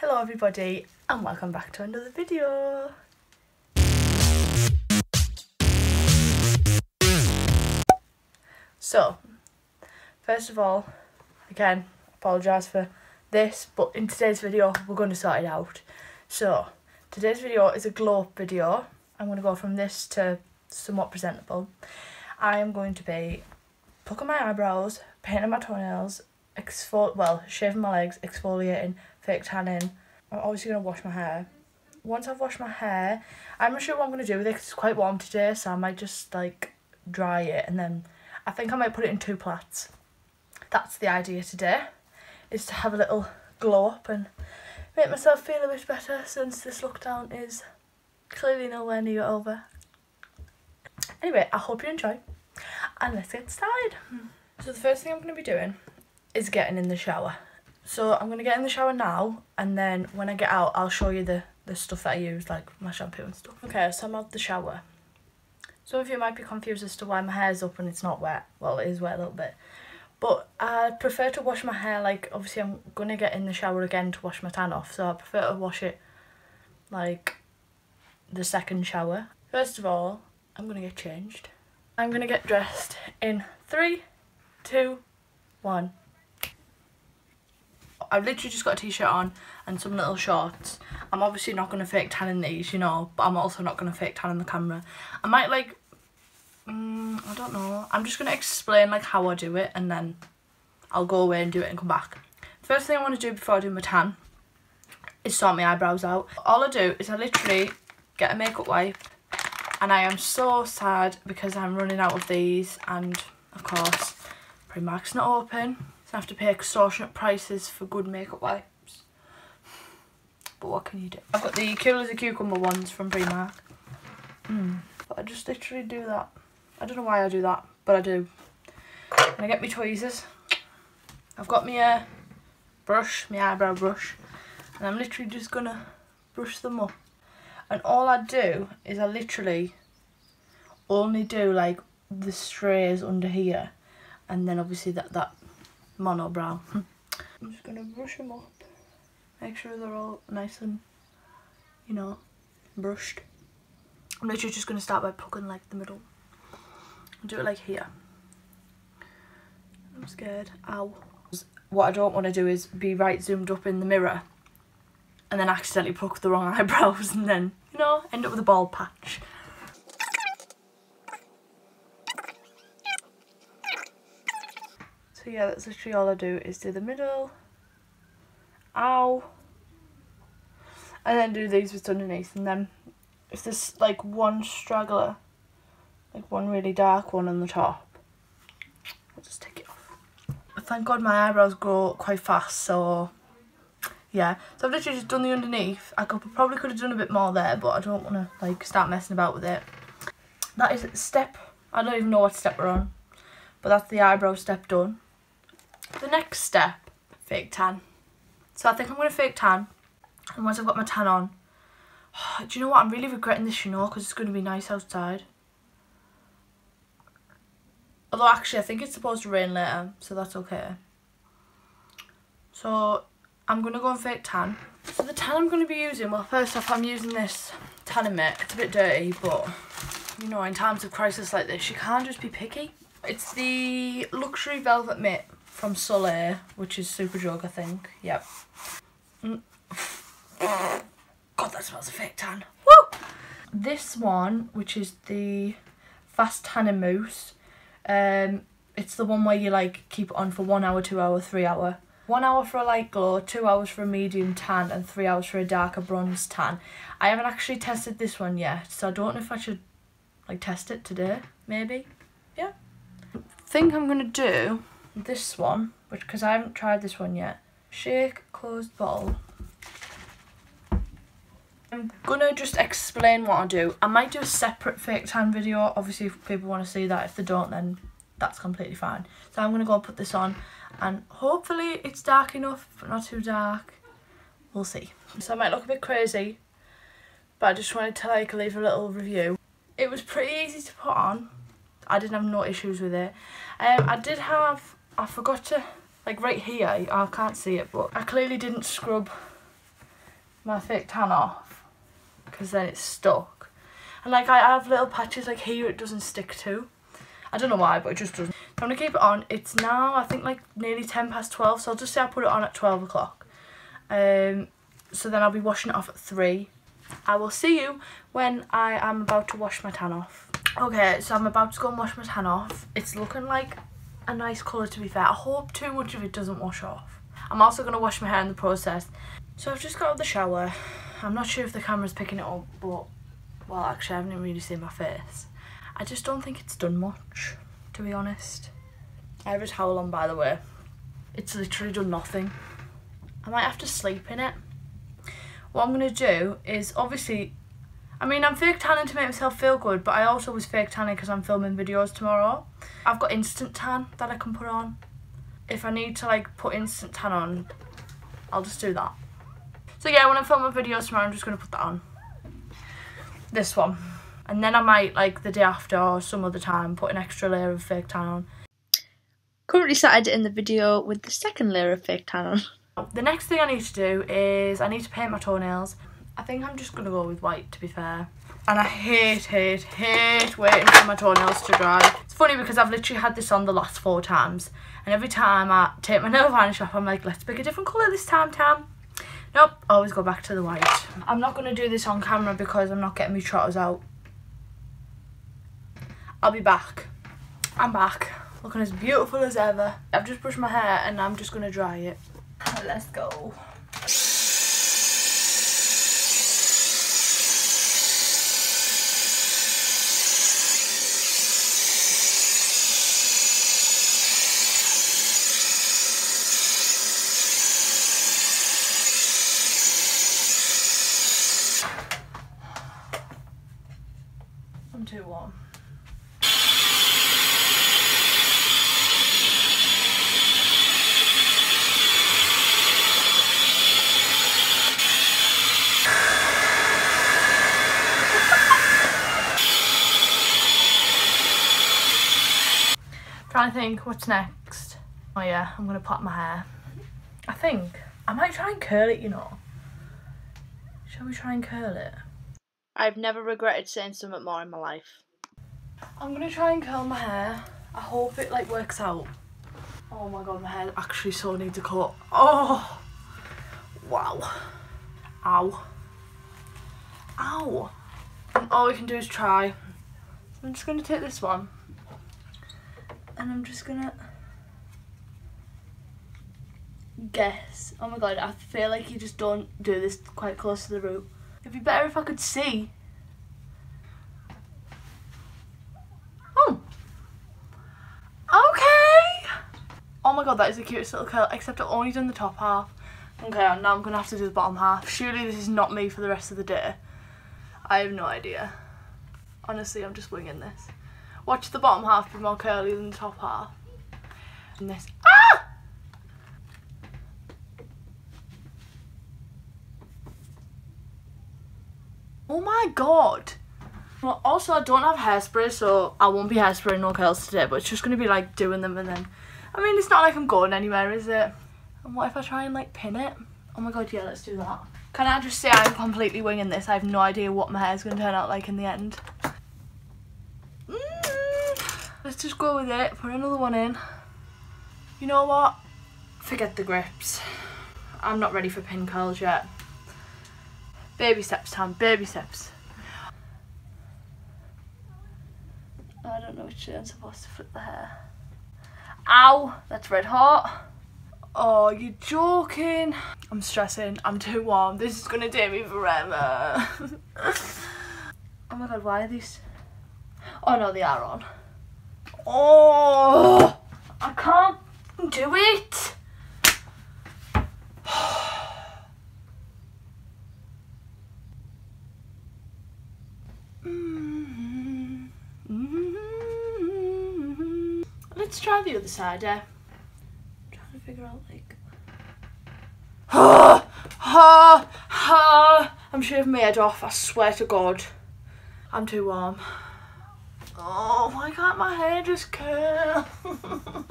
Hello everybody and welcome back to another video. So, first of all, again, apologise for this, but in today's video we're going to sort it out. So, today's video is a glow up video. I'm going to go from this to somewhat presentable. I am going to be plucking my eyebrows, painting my toenails, exfol well, shaving my legs, exfoliating, fake tanning. I'm obviously going to wash my hair. Once I've washed my hair, I'm not sure what I'm going to do with it 'cause it's quite warm today, so I might just like dry it and then I think I might put it in two plaits. That's the idea today, is to have a little glow up and make myself feel a bit better since this lockdown is clearly nowhere near over. Anyway, I hope you enjoy and let's get started. So the first thing I'm going to be doing is getting in the shower. So I'm going to get in the shower now and then when I get out I'll show you the, the stuff that I use like my shampoo and stuff. Okay, so I'm out the shower. Some of you might be confused as to why my hair's up and it's not wet. Well, it is wet a little bit. But I prefer to wash my hair like, obviously I'm going to get in the shower again to wash my tan off. So I prefer to wash it like the second shower. First of all, I'm going to get changed. I'm going to get dressed in three, two, one. I've literally just got a t-shirt on and some little shorts. I'm obviously not going to fake tan in these, you know, but I'm also not going to fake tan in the camera. I might like, mm, I don't know. I'm just going to explain like how I do it and then I'll go away and do it and come back. First thing I want to do before I do my tan is sort my eyebrows out. All I do is I literally get a makeup wipe and I am so sad because I'm running out of these and of course Primark's not open so I have to pay extortionate prices for good makeup wipes. But what can you do? I've got the cool as a cucumber ones from Primark. Mm. But I just literally do that. I don't know why I do that, but I do. And I get my tweezers. I've got my uh, brush, my eyebrow brush, and I'm literally just gonna brush them up. And all I do is I literally only do like the strays under here, and then obviously that that mono brow. Hmm. I'm just gonna brush them up, make sure they're all nice and, you know, brushed. I'm literally just gonna start by plucking like the middle. Do it like here. I'm scared. Ow. What I don't want to do is be right zoomed up in the mirror and then accidentally pluck the wrong eyebrows and then, you know, end up with a bald patch. So yeah, that's literally all I do is do the middle, ow, and then do these bits underneath and then if there's like one straggler, like one really dark one on the top, I'll just take it off. Thank God my eyebrows grow quite fast so yeah. So I've literally just done the underneath. I could probably could have done a bit more there but I don't want to like start messing about with it. That is step I don't even know what step we're on but that's the eyebrow step done the next step fake tan so I think I'm going to fake tan and once I've got my tan on do you know what I'm really regretting this you know because it's going to be nice outside although actually I think it's supposed to rain later so that's okay so I'm going to go and fake tan. So the tan I'm going to be using, well first off I'm using this tanning mitt. It's a bit dirty but you know in times of crisis like this you can't just be picky. It's the Luxury Velvet Mitt from Solait which is Super Superdrug I think. Yep. Mm. God that smells fake tan. Woo! This one which is the Fast Tanning Mousse. Um, it's the one where you like keep it on for one hour, two hour, three hour one hour for a light glow, two hours for a medium tan, and three hours for a darker bronze tan. I haven't actually tested this one yet, so I don't know if I should like test it today, maybe. Yeah. Think I'm gonna do this one, which because I haven't tried this one yet. Shake closed bottle. I'm gonna just explain what I do. I might do a separate fake tan video, obviously if people want to see that. If they don't then that's completely fine. So I'm gonna go and put this on and hopefully it's dark enough but not too dark we'll see so I might look a bit crazy but I just wanted to like leave a little review it was pretty easy to put on I didn't have no issues with it um, I did have I forgot to like right here I can't see it but I clearly didn't scrub my fake tan off because then it's stuck. And like I have little patches like here it doesn't stick to. I don't know why, but it just doesn't. I'm going to keep it on. It's now, I think, like nearly 10 past 12, so I'll just say I put it on at 12 o'clock. Um, so then I'll be washing it off at 3. I will see you when I am about to wash my tan off. Okay, so I'm about to go and wash my tan off. It's looking like a nice colour to be fair. I hope too much of it doesn't wash off. I'm also going to wash my hair in the process. So I've just got out of the shower. I'm not sure if the camera's picking it up, but, well, actually I haven't really seen my face. I just don't think it's done much, to be honest. I have a towel on, by the way. It's literally done nothing. I might have to sleep in it. What I'm going to do is, obviously, I mean, I'm fake tanning to make myself feel good, but I also was fake tanning because I'm filming videos tomorrow. I've got instant tan that I can put on. If I need to, like, put instant tan on, I'll just do that. So yeah, when I film my videos tomorrow, I'm just going to put that on. This one. And then I might, like, the day after or some other time, put an extra layer of fake tan on. Currently started in the video with the second layer of fake tan on. The next thing I need to do is I need to paint my toenails. I think I'm just going to go with white, to be fair. And I hate, hate, hate waiting for my toenails to dry. It's funny because I've literally had this on the last four times. And every time I take my nail varnish off, I'm like, let's pick a different colour this time, Tam. Nope, always go back to the white. I'm not going to do this on camera because I'm not getting my trotters out. I'll be back. I'm back. Looking as beautiful as ever. I've just brushed my hair and I'm just going to dry it. Let's go. I'm too warm. To think what's next. Oh yeah, I'm gonna plait my hair. I think I might try and curl it, you know. Shall we try and curl it? I've never regretted saying something more in my life. I'm gonna try and curl my hair. I hope it like works out. Oh my god, my hair actually so needs a cut. Oh, wow. Ow. Ow. And all we can do is try. I'm just gonna take this one. And I'm just gonna guess. Oh my god, I feel like you just don't do this quite close to the root. It'd be better if I could see. Oh. Okay. Oh my god, that is the cutest little curl, except I've only done the top half. Okay, now I'm gonna have to do the bottom half. Surely this is not me for the rest of the day. I have no idea. Honestly, I'm just winging this. Watch the bottom half be more curly than the top half. And this. Ah! Oh my god. Well, also, I don't have hairspray, so I won't be hairspraying no curls today, but it's just going to be like doing them and then... I mean, it's not like I'm going anywhere, is it? And what if I try and like pin it? Oh my god, yeah, let's do that. Can I just say I'm completely winging this? I have no idea what my hair's going to turn out like in the end. Mm, let's just go with it, put another one in. You know what? Forget the grips. I'm not ready for pin curls yet. Baby steps, time, baby steps. I don't know which way I'm supposed to flip the hair. Ow, that's red hot. Oh, you're joking. I'm stressing, I'm too warm. This is gonna take me forever. oh my god, why are these? Oh no, they are on. Oh, I can't do it. Let's try the other side, eh? I'm trying to figure out like. Ha ha ha! I'm shaving my head off. I swear to God, I'm too warm. Oh, why can't my hair just curl?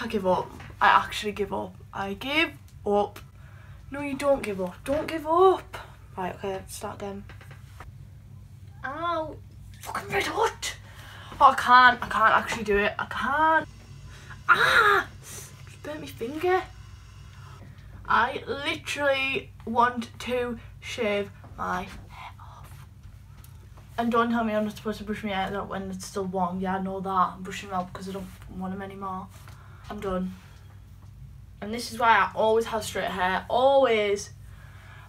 I give up. I actually give up. I give up. No, you don't give up. Don't give up. Right, okay, start again. Ow. Fucking red hot. Oh, I can't. I can't actually do it. I can't. Ah! Just burnt my finger. I literally want to shave my. And don't tell me I'm not supposed to brush my hair out when it's still warm. Yeah, I know that. I'm brushing them out because I don't want them anymore. I'm done. And this is why I always have straight hair. Always.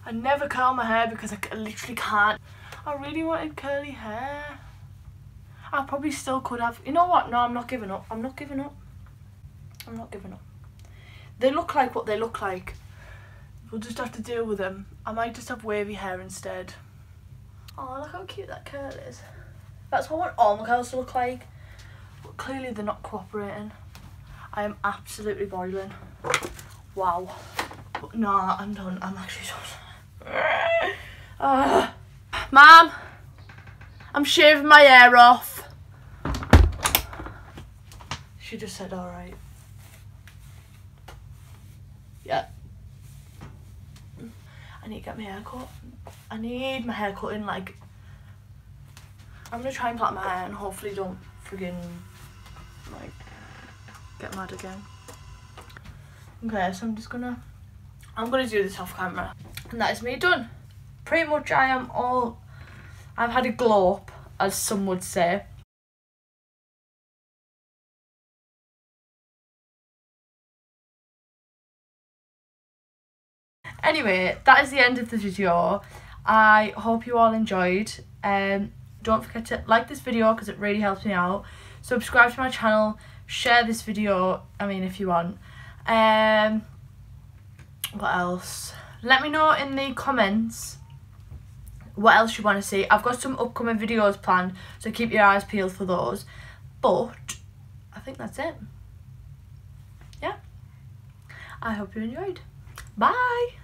I never curl my hair because I literally can't. I really wanted curly hair. I probably still could have. You know what? No, I'm not giving up. I'm not giving up. I'm not giving up. They look like what they look like. We'll just have to deal with them. I might just have wavy hair instead. Oh, look how cute that curl is. That's what I want all my curls to look like. But clearly they're not cooperating. I am absolutely boiling. Wow. But no, I'm done. I'm actually done. Ah. Mom, I'm shaving my hair off. She just said, alright. Yeah. I need to get my hair cut. I need my hair cut in like. I'm gonna try and plait my hair and hopefully don't friggin' like get mad again. Okay, so I'm just gonna I'm gonna do this off camera. And that is me done. Pretty much I am all I've had a glow up, as some would say. Anyway, that is the end of the video. I hope you all enjoyed. Um, don't forget to like this video because it really helps me out. Subscribe to my channel. Share this video. I mean, if you want. Um, what else? Let me know in the comments what else you want to see. I've got some upcoming videos planned, so keep your eyes peeled for those. But I think that's it. Yeah. I hope you enjoyed. Bye.